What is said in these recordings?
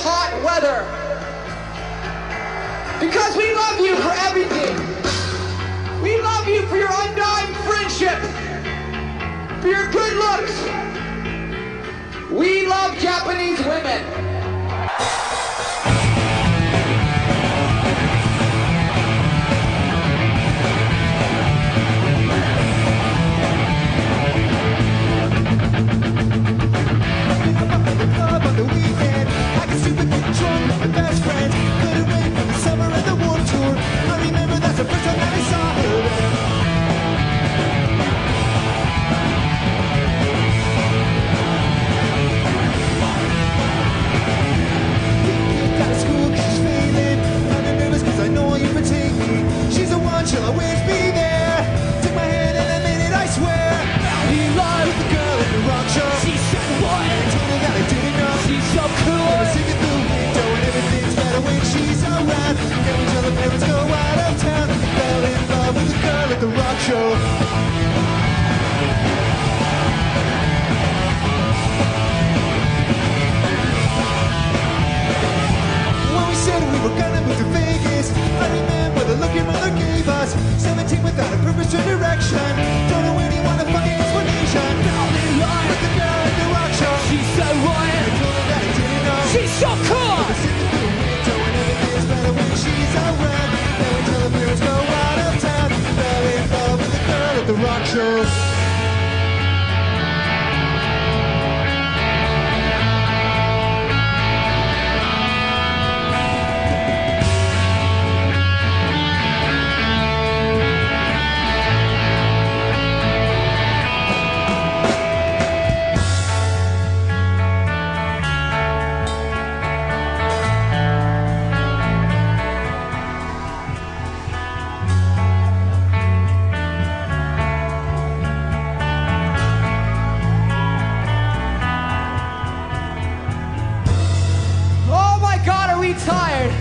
hot weather. Because we love you for everything. We love you for your undying friendship, for your good looks. We love Japanese women. Show. When we said we were gonna move to Vegas, I remember the look your mother gave us. 17 without a purpose or direction. Don't know anyone tired?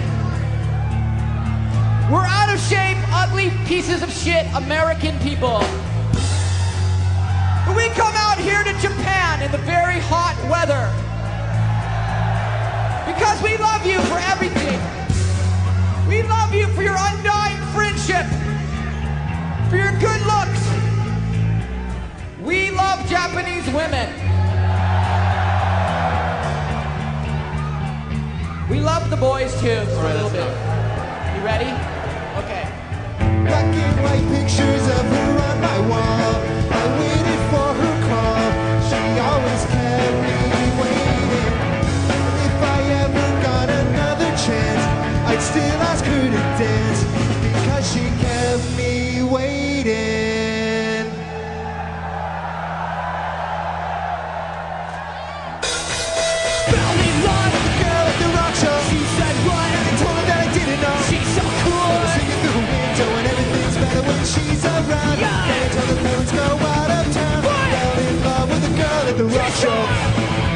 We're out of shape, ugly pieces of shit American people. But we come out here to Japan in the very hot weather. Because we love you for everything. We love you for your undying friendship, for your good looks. We love Japanese women. We love the boys too, for a little bit. You ready? Okay. show.